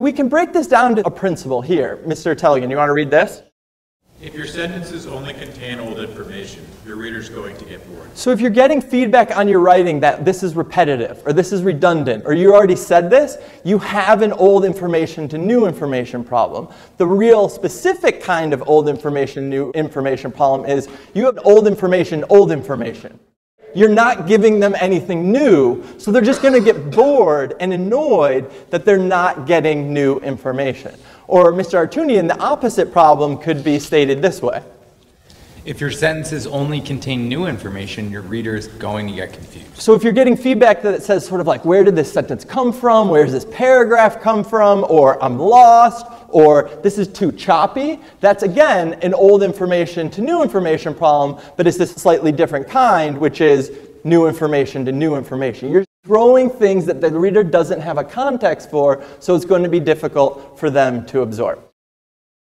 We can break this down to a principle here. Mr. Tellegen, you want to read this? If your sentences only contain old information, your reader's going to get bored. So if you're getting feedback on your writing that this is repetitive, or this is redundant, or you already said this, you have an old information to new information problem. The real specific kind of old information, new information problem is you have old information, old information. You're not giving them anything new, so they're just going to get bored and annoyed that they're not getting new information. Or Mr. Artunian, the opposite problem could be stated this way. If your sentences only contain new information, your reader is going to get confused. So if you're getting feedback that says sort of like, where did this sentence come from? Where does this paragraph come from? Or I'm lost, or this is too choppy, that's again an old information to new information problem, but it's this slightly different kind, which is new information to new information. You're throwing things that the reader doesn't have a context for, so it's going to be difficult for them to absorb.